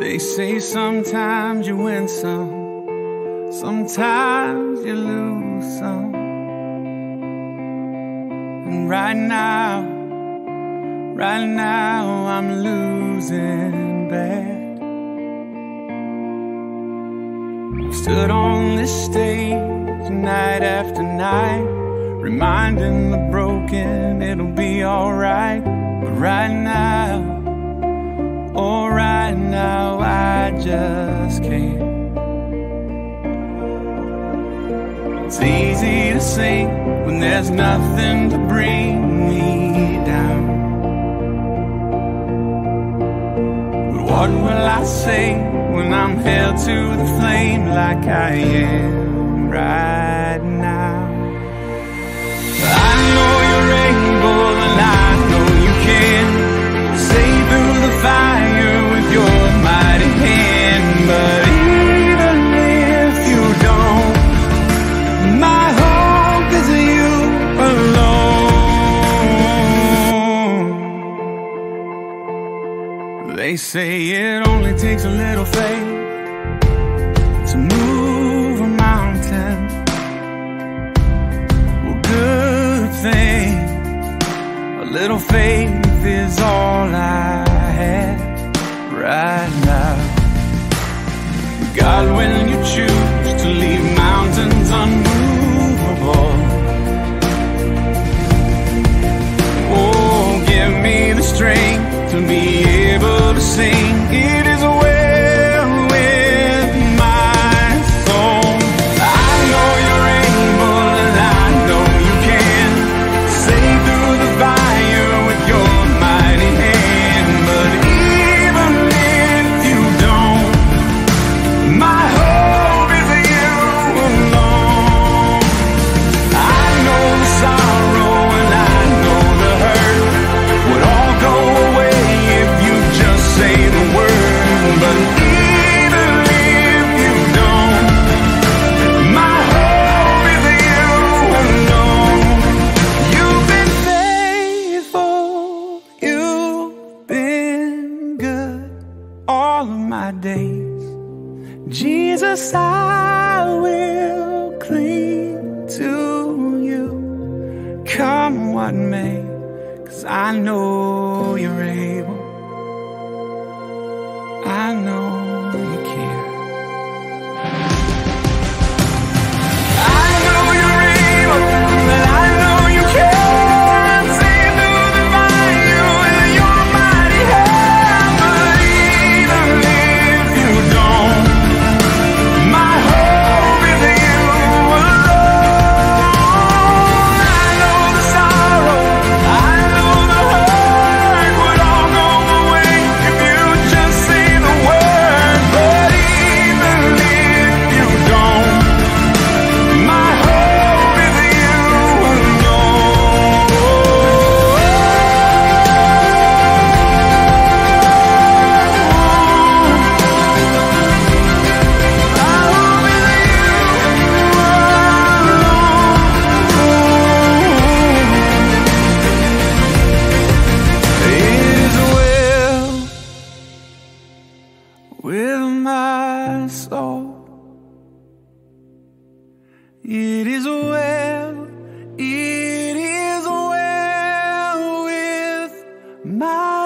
They say sometimes you win some, sometimes you lose some. And right now, right now, I'm losing bad. Stood on this stage night after night, reminding the broken it'll be alright. But right now, now I just can't. It's easy to sing when there's nothing to bring me down. But what will I say when I'm held to the flame like I am right now? I know you're able and I know you can say through the fire They say it only takes a little faith to move a mountain. Well, good thing. A little faith is all I have right now. God, when you choose to leave mountains unmovable, oh, give me the strength to be able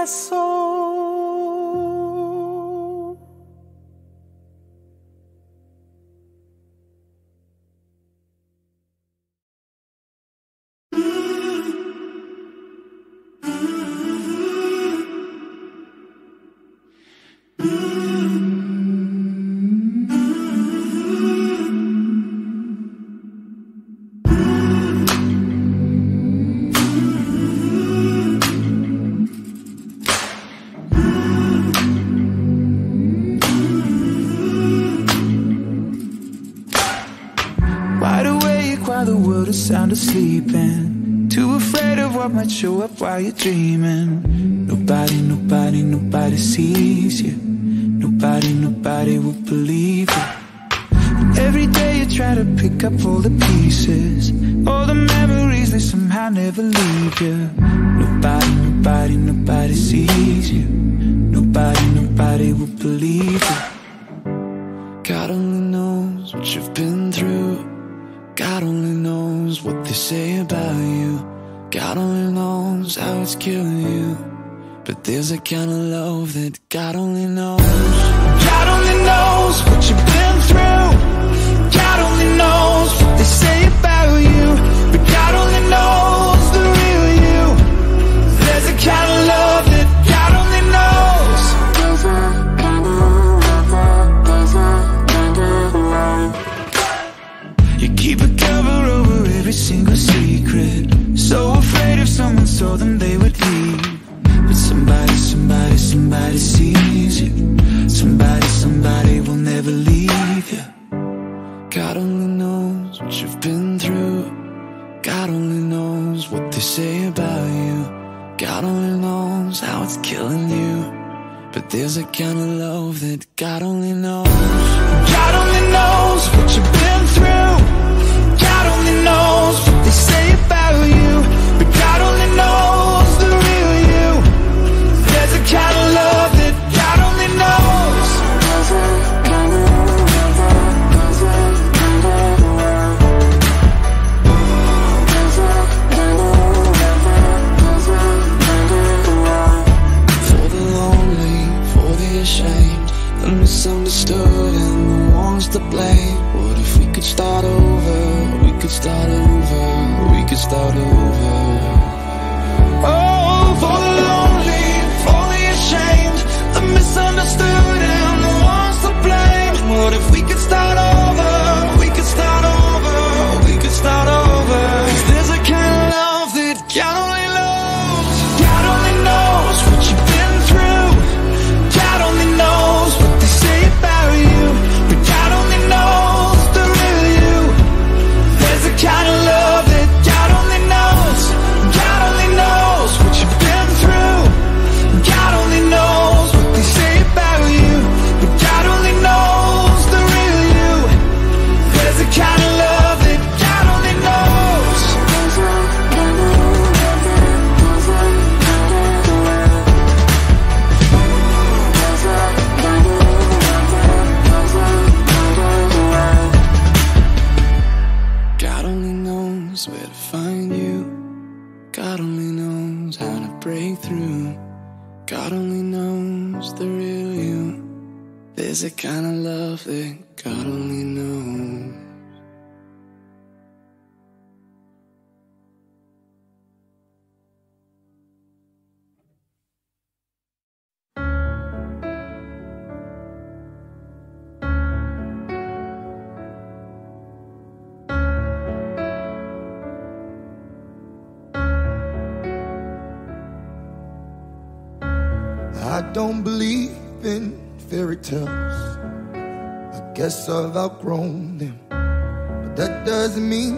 soul. And too afraid of what might show up while you're dreaming. Nobody, nobody, nobody sees you. Nobody, nobody will believe you. Every day you try to pick up all the pieces, all the memories they somehow never leave you. Nobody, nobody, nobody sees you. Nobody, nobody will believe you. God only knows what you've been through. God only knows what they say about you. God only knows how it's killing you. But there's a kind of love that God only knows. God only knows what you've been through. God only knows what they say about you. But God only knows keep a cover over every single secret. So afraid if someone saw them, they would leave. But somebody, somebody, somebody sees you. Somebody, somebody will never leave you. God only knows what you've been through. God only knows what they say about you. God only knows how it's killing you. But there's a kind of love that God only I don't believe in fairy tales. I guess I've outgrown them. But that doesn't mean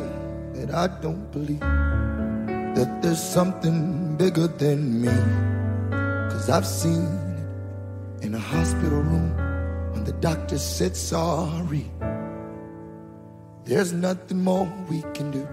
that I don't believe that there's something bigger than me. Cause I've seen it in a hospital room when the doctor said sorry. There's nothing more we can do.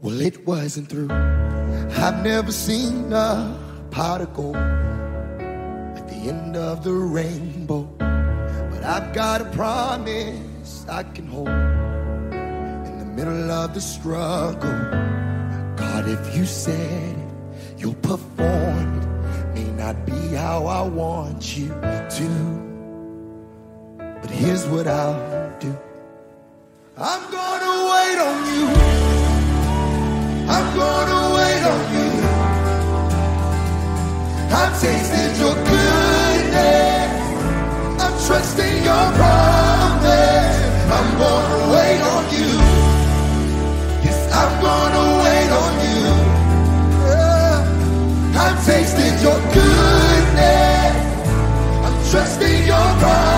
Well, it wasn't through. I've never seen a pot of gold at the end of the rainbow. But I've got a promise I can hold in the middle of the struggle. God, if you said it, you'll perform it. May not be how I want you to. But here's what I'll do I'm gonna wait on you. I've tasted your goodness. I'm trusting your promise. I'm gonna wait on you. Yes, I'm gonna wait on you. I've tasted your goodness. I'm trusting your promise.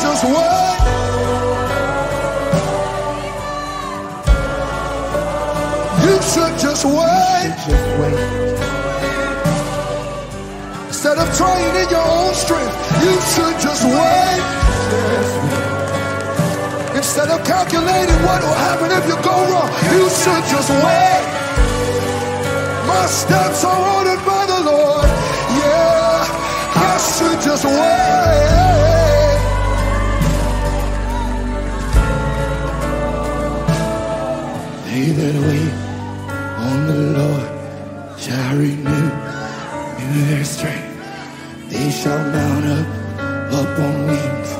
just wait. You should just wait. Instead of trying in your own strength, you should just wait. Just wait. Instead of calculating what will happen if you go wrong, you should just wait. My steps are ordered by the Lord. Yeah, I should just wait. That wait on the Lord shall renew in their strength. They shall mount up, up on wings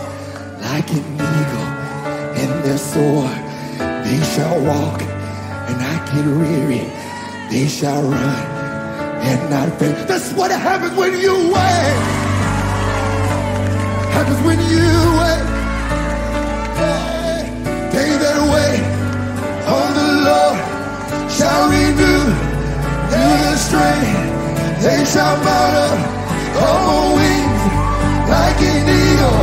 like an eagle in their soar. They shall walk and not get weary. They shall run and not faint. That's what happens when you wait. Happens when you wait. shall renew new the strength. They shall mount up on wings like an eagle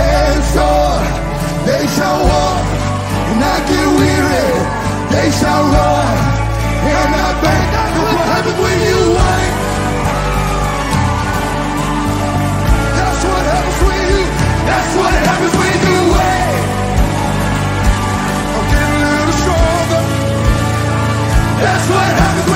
and soar. They shall walk and not get weary. They shall run and not faint. I know what happens when you wait. That's what happens when you. That's what happens when. That's what happens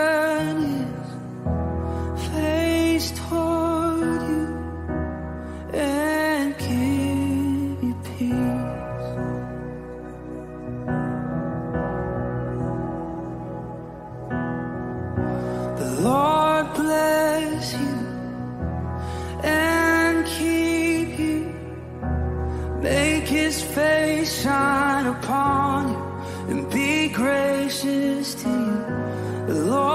Lord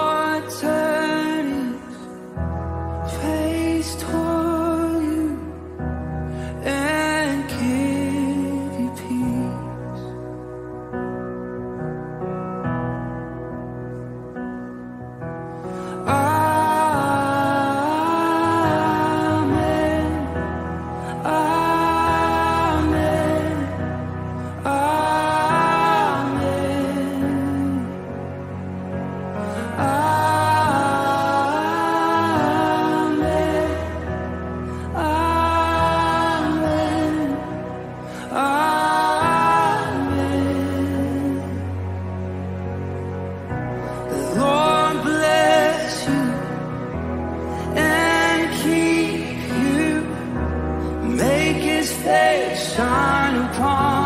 shine upon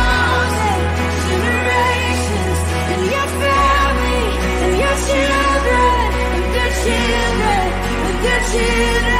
children, with your children, with your children.